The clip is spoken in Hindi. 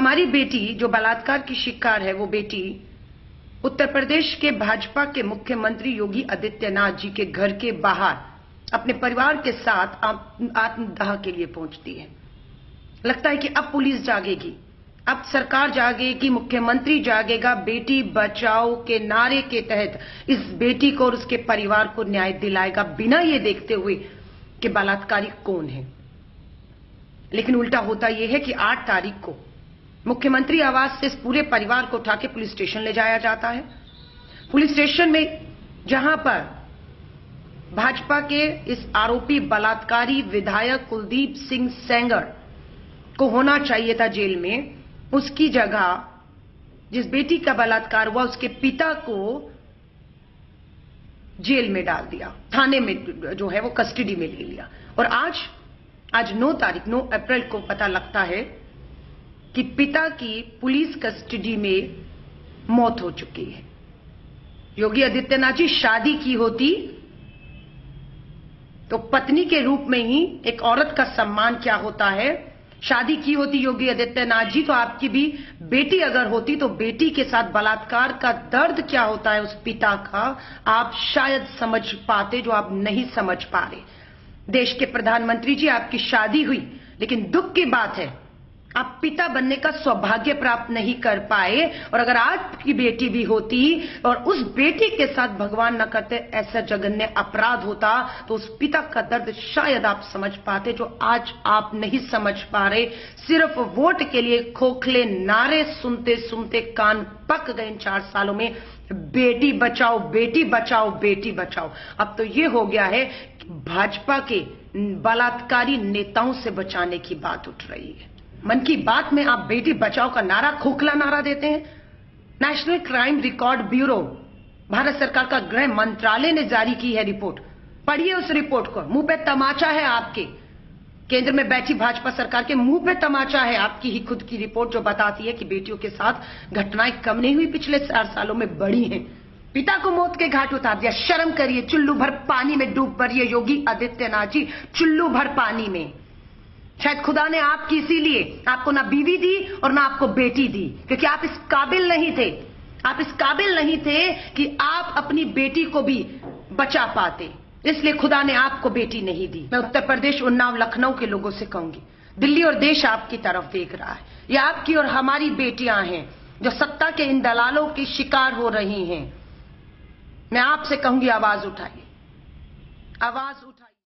हमारी बेटी, जो बलात्कार की शिकार है, वो बेटी उत्तर प्रदेश के भाजपा के मुख्यमंत्री योगी आदित्यनाथ जी के घर के बाहर अपने परिवार के साथ आत्मदाह के लिए पहुँचती है। लगता है कि अब पुलिस जागेगी। अब सरकार जागेगी, मुख्यमंत्री जागेगा, बेटी बचाओ के नारे के तहत इस बेटी को और उसके परिवार को न्याय दिलाएगा बिना ये देखते हुए कि बलात्कारी कौन है। लेकिन उल्टा होता यह है कि 8 तारीख को मुख्यमंत्री आवास से इस पूरे परिवार को उठा के पुलिस स्टेशन ले जाया जाता है। पुलिस स्टेशन में जहाँ पर भाजपा के इस आरोपी बलात्कारी विधायक कुलदीप सिंह सेंगर को होना चाहिए था जेल में, उसकी जगह जिस बेटी का बलात्कार हुआ, उसके पिता को जेल में डाल दिया। थाने में जो है वो कस्टडी में ले लिया। और आज आज 9 तारीख 9 अप्रैल को पता लगता है कि पिता की पुलिस कस्टडी में मौत हो चुकी है। योगी आदित्यनाथ जी, शादी की होती तो पत्नी के रूप में ही एक औरत का सम्मान क्या होता है? शादी की होती योगी आदित्यनाथ जी तो आपकी भी बेटी अगर होती तो बेटी के साथ बलात्कार का दर्द क्या होता है उस पिता का? आप शायद समझ पाते जो आप नहीं समझ पा रहे। देश के प्रधानमंत्री जी, आपकी शादी हुई, लेकिन दुख की बात है आप पिता बनने का सौभाग्य प्राप्त नहीं कर पाए और अगर आपकी बेटी भी होती और उस बेटी के साथ भगवान न करते, ऐसा जघन्य अपराध होता तो उस पिता का दर्द शायद आप समझ पाते, जो आज आप नहीं समझ पा रहे। सिर्फ़ वोट के लिए खोखले नारे सुनते सुनते कान पक गए इन चार सालों में। बेटी बचाओ बेटी बचाओ बेटी बचाओ। अब तो ये हो गया है भाजपा के बलात्कारी नेताओं से बचाने की बात उठ रही है। मन की बात में आप बेटी बचाओ का नारा, खोखला नारा देते हैं। National crime record bureau, Bharat सरकार का गृह मंत्रालय ने जारी की है रिपोर्ट। पढ़िए उस रिपोर्ट को, मुँह पे तमाचा है आपके। केंद्र में बैठी भाजपा सरकार के मुँह पे तमाचा है आपकी ही खुद की रिपोर्ट, जो बताती है कि बेटियों के साथ घटनाएँ कम नहीं हुई, पिछले चार सालों में बढ़ी हैं। पिता को मौत के घाट उतार दिया, शर्म करिए, चुल्लू भर पानी में डूब भरिए योगी आदित्यनाथ जी, चुल्लू भर पानी में। शायद खुदा ने आपकी इसीलिए आपको ना बीवी दी और ना आपको बेटी दी, क्योंकि आप इस काबिल नहीं थे। आप इस काबिल नहीं थे कि आप अपनी बेटी को भी बचा पाते। इसलिए खुदा ने आपको बेटी नहीं दी। मैं उत्तर प्रदेश, उन्नाव, लखनऊ के लोगों से कहूँगी, दिल्ली और देश आपकी तरफ़ देख रहा है। ये आपकी और हमारी बेटियाँ हैं, जो सत्ता के इन दलालों की शिकार हो रही हैं। मैं आपसे कहूँगी, आवाज़ उठाइए। आवाज़ उठाइए।